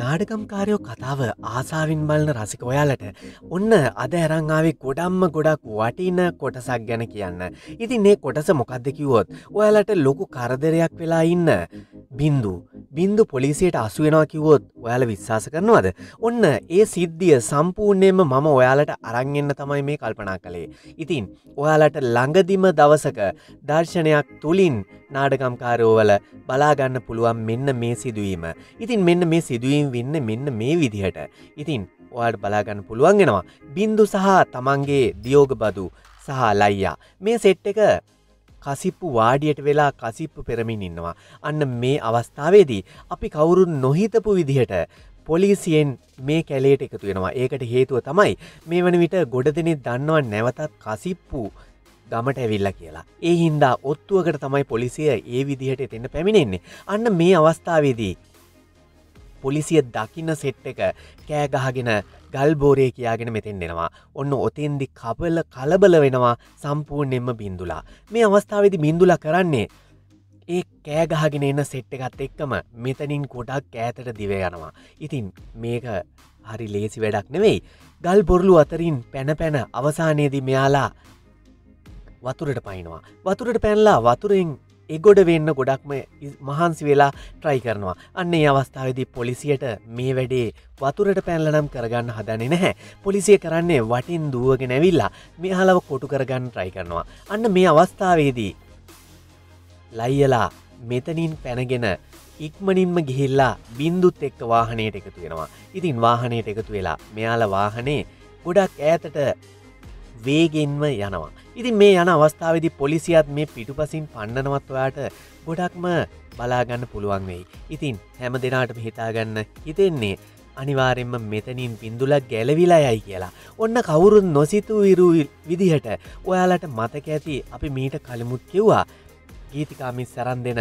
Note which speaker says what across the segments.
Speaker 1: නාඩකම්කාරයෝ කතාව ආසාවින් බලන රසික ඔයාලට ඔන්න අද ඇරංආාවේ ගොඩම්ම ගොඩක් වටින කොටසක් ගැන කියන්න. ඉතින් ඒ කොටස මොකක්ද කිවොත් ඔයාලට ලොකු කරදරයක් වෙලා ඉන්න. බින්දු බින්දු පොලිසියට අසුවෙනවා කිවොත් ඔයාල විශ්වාස කරනවද. ඔන්න ඒ සිද්ධිය සම්පූර්ණයෙන්ම මම ඔයාලට අරංගෙන්න්න තමයි මේ කල්පනා කළේ. ඉතින් ඔයාලට ළඟදිම දවසක දර්ශනයක් තුළින් නාඩකම්කාරෝවල බලාගන්න පුළුවන් මෙන්න මේ සිදුවීම. ඉතින් මෙන්න මේ සිදුවීම් වෙන්න මෙන්න මේ විදිහට. ඉතින් ඔයාට බලාගන්න පුළුවන්ගෙනවා. බින්දු සහ තමන්ගේ දියෝග බදු සහ ලයියා. මේ සෙට් එක කසිප්පු වාඩියට වෙලා කසිප්පු පෙරමින් ඉන්නවා. අන්න මේ අවස්ථාවේදී අපි කවුරුන් නොහිතපු විදිහට පොලිසියෙන් මේ කැලේට එකතු වෙනවා ඒකට හේතුව තමයි මේ වන විට ගොඩ දෙනෙ දන්නවා නැවතත් කසිප්පු ගමට ඇවිල්ල කියලා. ඒ හින්දා ඔත්තුවකට තමයි පොලිසිය ඒ විදිහට එතෙන්න පැමිණෙන්නේ. අන්න මේ අවස්ථාවේදී පොලිසිය දකින්න සෙට් එක කෑගහගෙන ගල්බෝරය කියාගෙන මෙතෙන් දෙෙනවා. ඔන්න ඔතෙන්දි කපල කලබල වෙනවා සම්පූර්ණයෙන්ම බින්දුලා. මේ අවස්ථාවදි බින්දුල කරන්නේ ඒ කෑගහගෙන එන්න සෙට් එකත් එක්කම මෙතනින් කොටක් ඈතට දිව යනවා. ඉතින් මේක හරි ලේසි වැඩක් නෙවෙයි. ගල් බොරලු අතරින් පැන පැන අවසානයේදී මෙයාලා වතුරට පයිනවා. වතුරට පැනලා වතුරෙන් එගොඩ වෙන්න ගොඩක්ම මහන්සි වෙලා ට්‍රයි කරනවා. අන්න ඒ අවස්ථාවදී පොලිසියට මේ වැඩේ වතුරට පැන්ලනම් කරගන්න හදන නැහැ. පොලිසිය කරන්නේ වටින් දුවගෙන ඇවිල්ලා මෙහලව කොටු කරගන්න ට්‍රයි කරනවා. අන්න මේ අවස්ථාවේදී ලයියලා මෙතනින් පැනගෙන ඉක්මනින්ම ගිහිල්ලා බින්දුත් එක්ක වාහනයට එකතු වෙනවා. ඉතින් වාහනයට එකතු වෙලා මෙයාල වාහනේ ගොඩක් ඈතට වේගෙන්ම යනවා. ඉතින් මේ යන අවස්ථාවදි පොලිසියත් මේ පිටුපසින් පන්නනවත් ඔයාට ගොඩක්ම බලාගන්න පුළුවන් වෙයි. ඉතින් හැම දෙනාටම හිතාගන්න හිතෙන්නේ අනිවාරෙන්ම මෙතනින් පින්දුලක් ගැලවිලා යයි කියලා. ඔන්න කවුරුන් නොසිතු විරු විදිහට ඔයාලට මතක ඇති අපි මීට කළමුත් කිව්වා ගීතිකාමිස් සරන් දෙන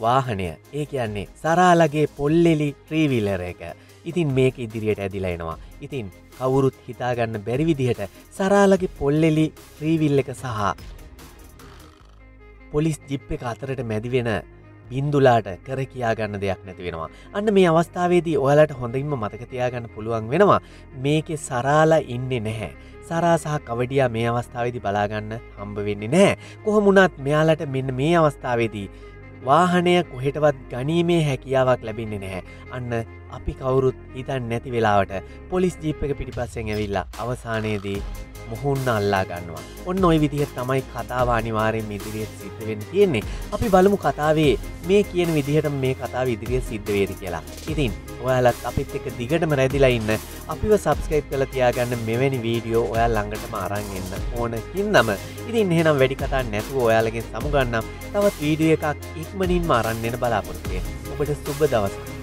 Speaker 1: වාහනය ඒ කියන්නේ සරාලගේ පොල්ලෙලි ත්‍රීවිල්ලර එක ඉතින් මේක ඉදිරියට ඇදිලා එනවා. ඉතින් කවුරුත් හිතාගන්න බැරිවිදිහට සරාලගේ පොල්ලෙලි ්‍රීවිල් එක සහ පොලිස් ජිප් එක අතරට මැදිවෙන බින්දුලාට කර කියාගන්න දෙයක් නැති වෙනවා. අන්න මේ අවස්ථාවේදී ඔයාලට හොඳින්ම මතකතියාගන්න පුළුවන් වෙනවා මේකෙ සරාලා ඉන්නේ නැහැ. සරා සහ කවඩියා මේ අවස්ථාවේදි බලාගන්න හම්බ වෙන්නේ නැහැ. කොහොමුණත් මෙයාලට මෙන්න මේ අවස්ථාවේදී වාහනය කොහෙටවත් ගනීමේ හැකියාවක් ලැබෙන්නේ නැහැ. අන්න අපි කවුරුත් හිතන් නැති වෙලාවට පොලිස් ජීප් එක පිටිපස්සෙන් ඇවිල්ලා අවසානයේදී මුහුන්න අල්ලා ගන්නවා. ඔන්න ඔය විදිහ තමයි කතාව අනිවාරයෙන් ඉදිරියට සිද්ධවෙන් තියෙන්නේ. අපි බලමු කතාවේ මේ කියන විදිහට මේ කතාව ඉදිරිය සිද්ධවේද කියලා. ඉතින් ඔයාලත් අපිත් එක දිගටම රැදිලා ඉන්න අපිව සබස්කයිප් කළ තියාගන්න මෙවැනි වීඩියෝ ඔයා ළඟටම අරන්ගන්න ඕන හින්නම ඉතින් එහෙනම් වැඩි කතා නැතුව ඔයාලගෙන් සමුගන්නම් තවත් වීඩිය එකක් ඉක්මනින් මාරන්නෙන බලාපොරොත්තුය ඔබට සුබ දවස්ක